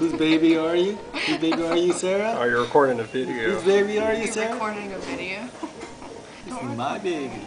Whose baby are you? Whose baby are you, Sarah? Oh, are you recording a video? Whose baby are you, You're Sarah? recording a video. It's my baby.